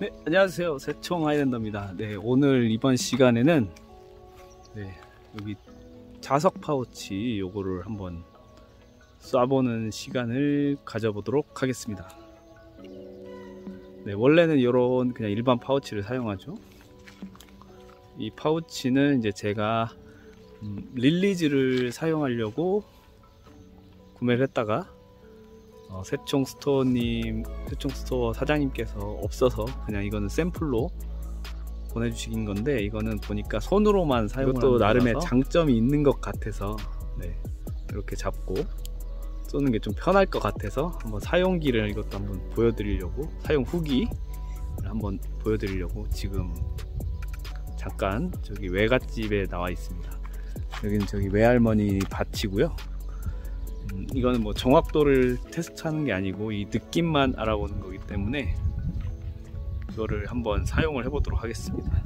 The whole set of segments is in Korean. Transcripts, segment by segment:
네, 안녕하세요. 새총 하이랜더입니다. 네, 오늘 이번 시간에는 네, 여기 자석 파우치 요거를 한번 쏴보는 시간을 가져보도록 하겠습니다. 네, 원래는 이런 그냥 일반 파우치를 사용하죠. 이 파우치는 이제 제가 음, release를 사용하려고 구매를 했다가 어, 새총 스토어님, 새총 스토어 사장님께서 없어서 그냥 이거는 샘플로 보내주신 건데 이거는 보니까 손으로만 사용을 이것도 나름의 장점이 있는 것 같아서 네, 이렇게 잡고 쏘는 게 좀 편할 것 같아서 한번 사용기를 이것도 한번 보여드리려고 사용 후기를 한번 보여드리려고 지금 잠깐 저기 외갓집에 나와 있습니다. 여기는 저기 외할머니 밭이고요 음, 이거는 뭐 정확도를 테스트하는 게 아니고 이 느낌만 알아보는 거기 때문에 이거를 한번 사용을 해보도록 하겠습니다.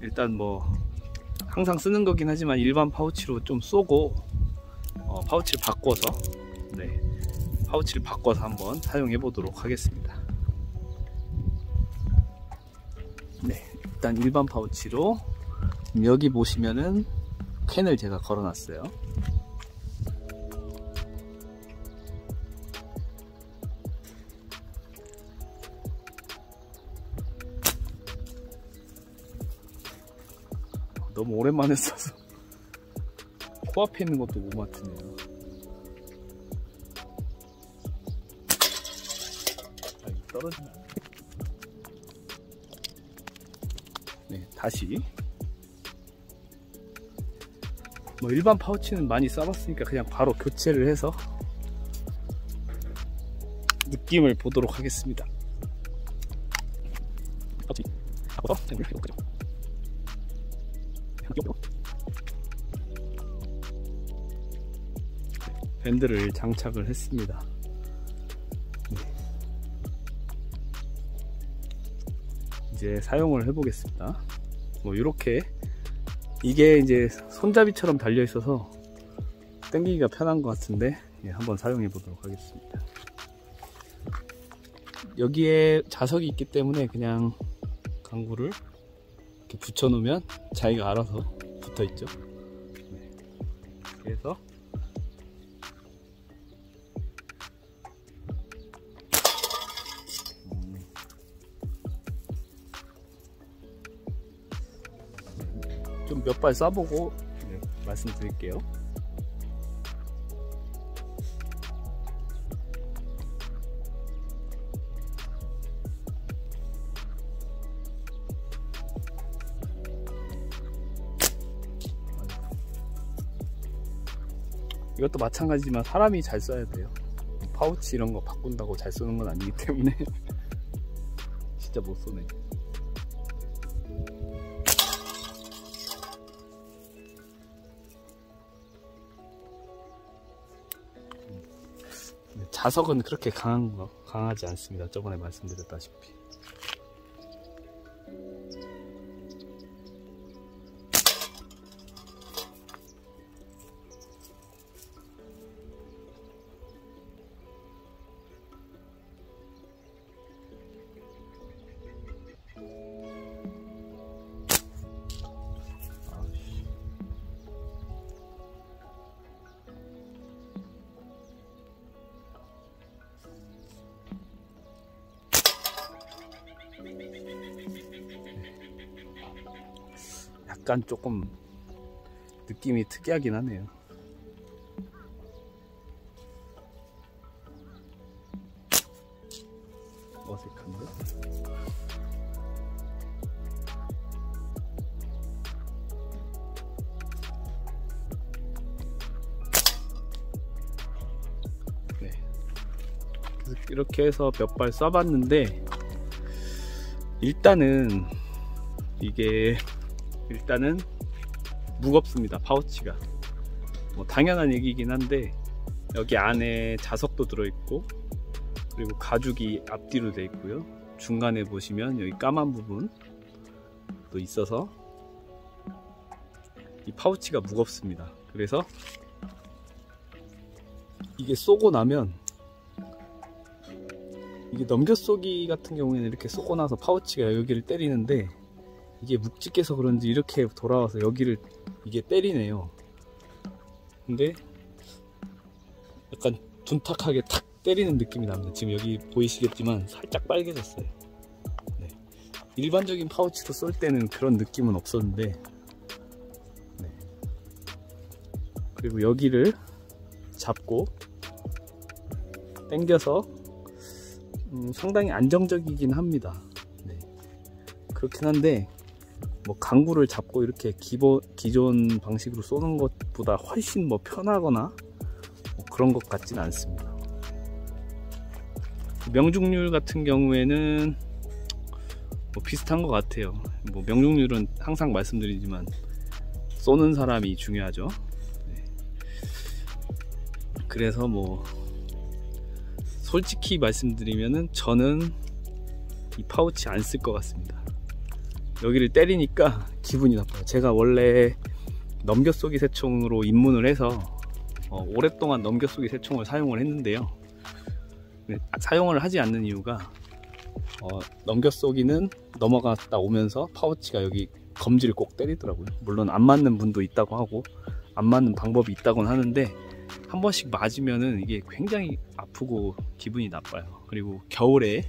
일단 뭐 항상 쓰는 거긴 하지만 일반 파우치로 좀 쏘고 어, 파우치를 바꿔서 네, 파우치를 바꿔서 한번 사용해 보도록 하겠습니다. 네 일단 일반 파우치로 여기 보시면은 캔을 제가 걸어 놨어요 너무 오랜만에 써서. 코앞에 있는 것도 못 맡으네요. 아, 떨어지네 네 다시. 뭐 일반 파우치는 많이 써봤으니까 그냥 바로 교체를 해서 느낌을 보도록 하겠습니다. 파우치 바꿔 밴드를 장착을 했습니다. 네. 이제 사용을 해 보겠습니다. 뭐 이렇게 이게 이제 손잡이처럼 달려 있어서 당기기가 편한 것 같은데 예, 한번 사용해 보도록 하겠습니다. 여기에 자석이 있기 때문에 그냥 강구를 이렇게 붙여 놓으면 자기가 알아서 붙어 있죠 네. 그래서 좀 몇 발 쏴보고 네, 말씀드릴게요. 이것도 마찬가지지만 사람이 잘 써야 돼요. 파우치 이런 거 바꾼다고 잘 쓰는 건 아니기 때문에. 진짜 못 쏘네 자석은 그렇게 강한 거 강하지 않습니다. 저번에 말씀드렸다시피 약간 조금 느낌이 특이하긴 하네요 어색한데? 네. 이렇게 해서 몇 발 쏴봤는데 일단은 이게 일단은 무겁습니다 파우치가. 뭐 당연한 얘기긴 한데 여기 안에 자석도 들어있고 그리고 가죽이 앞뒤로 되어 있고요. 중간에 보시면 여기 까만 부분 도 있어서 이 파우치가 무겁습니다. 그래서 이게 쏘고 나면 이게 넘겨 쏘기 같은 경우에는 이렇게 쏘고 나서 파우치가 여기를 때리는데 이게 묵직해서 그런지 이렇게 돌아와서 여기를 이게 때리네요 근데 약간 둔탁하게 탁 때리는 느낌이 납니다 지금 여기 보이시겠지만 살짝 빨개졌어요 네. 일반적인 파우치로 쏠 때는 그런 느낌은 없었는데 네. 그리고 여기를 잡고 당겨서 음, 상당히 안정적이긴 합니다 네. 그렇긴 한데 뭐 강구를 잡고 이렇게 기본, 기존 방식으로 쏘는 것보다 훨씬 뭐 편하거나 뭐 그런 것 같진 않습니다. 명중률 같은 경우에는 뭐 비슷한 것 같아요. 뭐 명중률은 항상 말씀드리지만 쏘는 사람이 중요하죠. 네. 그래서 뭐 솔직히 말씀드리면은 저는 이 파우치 안 쓸 것 같습니다 여기를 때리니까 기분이 나빠요. 제가 원래 넘겨쏘기 새총으로 입문을 해서 어, 오랫동안 넘겨쏘기 새총을 사용을 했는데요. 네, 사용을 하지 않는 이유가 어, 넘겨쏘기는 넘어갔다 오면서 파우치가 여기 검지를 꼭 때리더라고요. 물론 안 맞는 분도 있다고 하고 안 맞는 방법이 있다고는 하는데 한 번씩 맞으면은 이게 굉장히 아프고 기분이 나빠요. 그리고 겨울에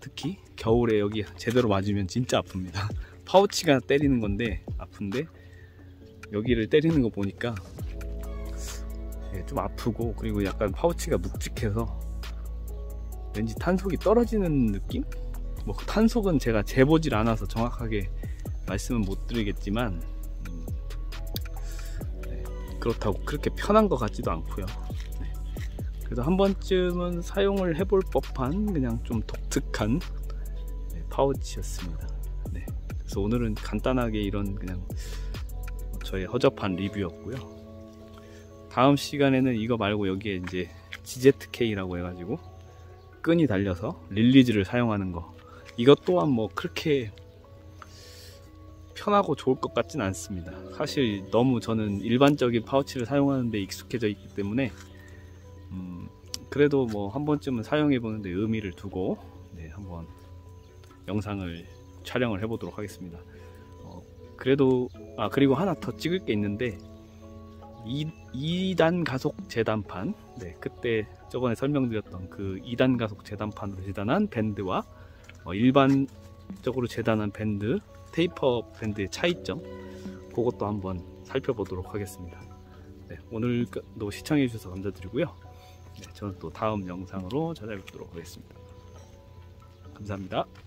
특히 겨울에 여기 제대로 맞으면 진짜 아픕니다 파우치가 때리는 건데 아픈데 여기를 때리는 거 보니까 예, 좀 아프고 그리고 약간 파우치가 묵직해서 왠지 탄속이 떨어지는 느낌? 뭐 탄속은 제가 재보질 않아서 정확하게 말씀은 못 드리겠지만 음, 네, 그렇다고 그렇게 편한 것 같지도 않고요 네. 그래서 한 번쯤은 사용을 해볼 법한 그냥 좀 독특한 네, 파우치였습니다. 네. 그래서 오늘은 간단하게 이런 그냥 저의 허접한 리뷰였고요. 다음 시간에는 이거 말고 여기에 이제 GZK라고 해가지고 끈이 달려서 릴리즈를 사용하는 거. 이것 또한 뭐 그렇게 편하고 좋을 것 같진 않습니다. 사실 너무 저는 일반적인 파우치를 사용하는데 익숙해져 있기 때문에 음 그래도 뭐 한 번쯤은 사용해 보는데 의미를 두고 네 한번 영상을 촬영을 해 보도록 하겠습니다. 어 그래도 아 그리고 하나 더 찍을 게 있는데 2, 2단 가속 재단판. 네 그때 저번에 설명드렸던 그 2단 가속 재단판으로 재단한 밴드와 어, 일반적으로 재단한 밴드 테이퍼 밴드의 차이점 그것도 한번 살펴보도록 하겠습니다. 네, 오늘도 시청해 주셔서 감사드리고요. 네, 저는 또 다음 영상으로 찾아뵙도록 하겠습니다. 감사합니다